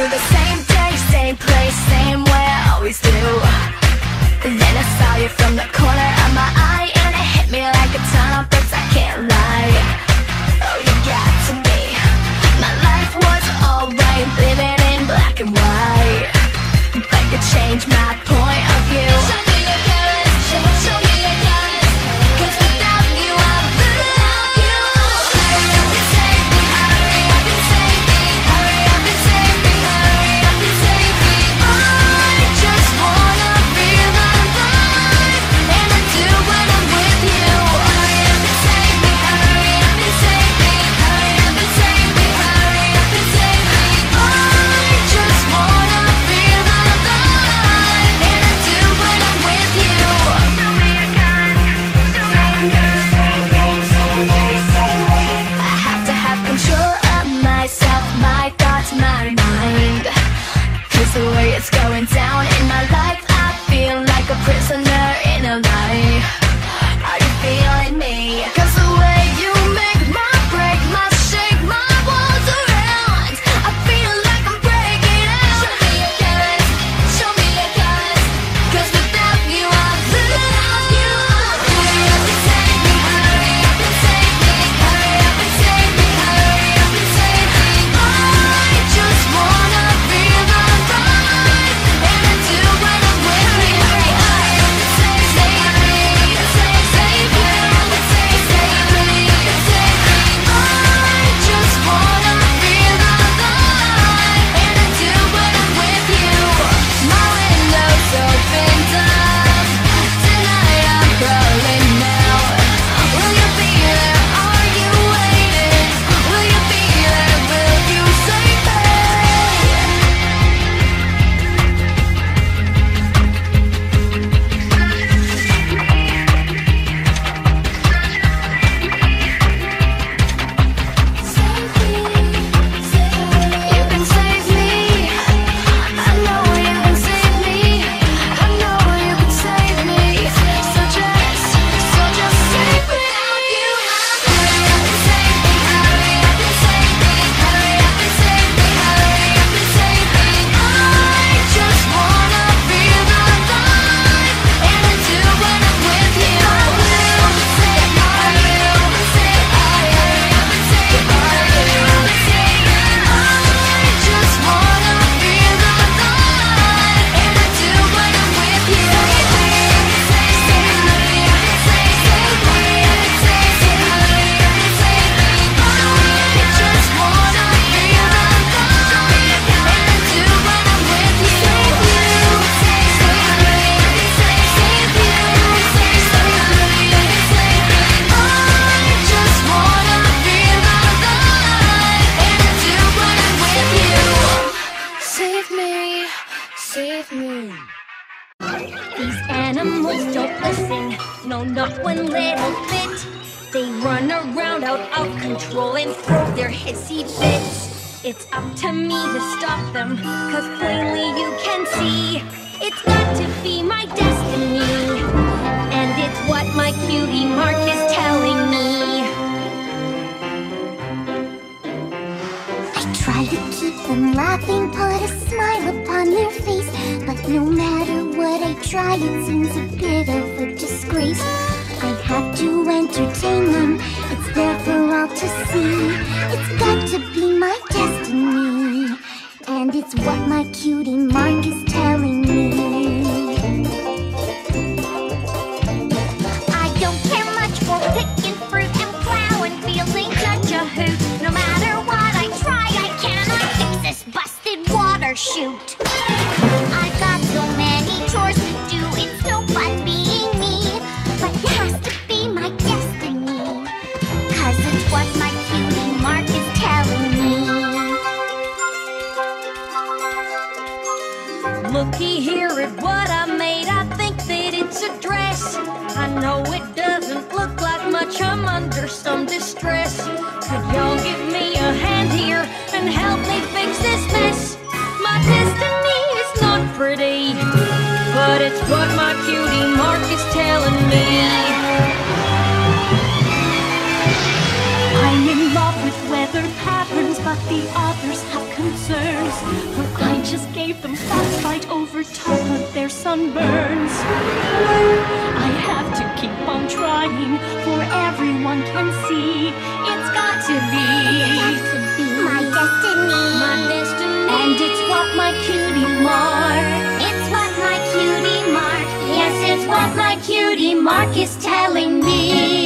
to the same place, same place, same way I always do. Then I saw you from the corner of my eye And it hit me like a ton of bricks, I can't lie. Oh, you got to me. My life was alright, living in black and white. But you changed my save me. These animals don't listen, no, not one little bit. They run around out of control and throw their hissy fits. It's up to me to stop them, cause plainly you can see it's got to be my destiny. No matter what I try, it seems a bit of a disgrace. I have to entertain them, it's there for all to see. It's got to be my destiny, and it's what my cutie mark is telling me. I'm some distress. Could y'all give me a hand here and help me fix this mess? My destiny is not pretty, but it's what my cutie mark is telling me. I'm in love with weather patterns, but the others have concerns. For I just gave them frostbite over top of their sunburns. On trying, for everyone can see it's got to be. to be my destiny. My destiny. And it's what my cutie mark. It's what my cutie mark. Yes, it's what my cutie mark is telling me.